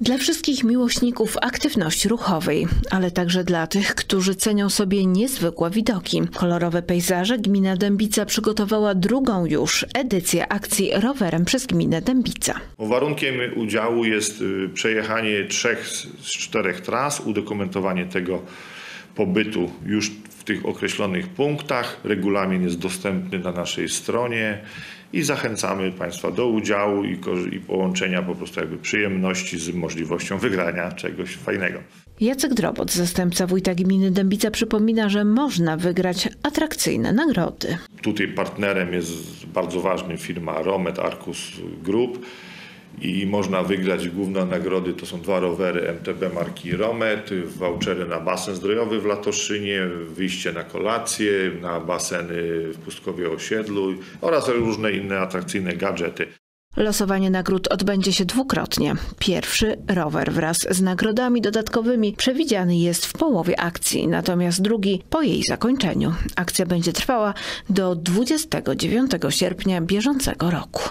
Dla wszystkich miłośników aktywności ruchowej, ale także dla tych, którzy cenią sobie niezwykłe widoki. Kolorowe pejzaże gmina Dębica przygotowała drugą już edycję akcji rowerem przez gminę Dębica. Warunkiem udziału jest y, przejechanie trzech z z czterech tras, udokumentowanie tego pobytu już w tych określonych punktach. Regulamin jest dostępny na naszej stronie i zachęcamy Państwa do udziału i, i połączenia po prostu jakby przyjemności z możliwością wygrania czegoś fajnego. Jacek Drobot, zastępca wójta gminy Dębica, przypomina, że można wygrać atrakcyjne nagrody. Tutaj partnerem jest bardzo ważny firma Romet Arcus Group i można wygrać główne nagrody. To są dwa rowery MTB marki Romet, vouchery na basen zdrojowy w Latoszynie, wyjście na kolację, na baseny w Pustkowie Osiedlu oraz różne inne atrakcyjne gadżety. Losowanie nagród odbędzie się dwukrotnie. Pierwszy rower wraz z nagrodami dodatkowymi przewidziany jest w połowie akcji, natomiast drugi po jej zakończeniu. Akcja będzie trwała do 29 sierpnia bieżącego roku.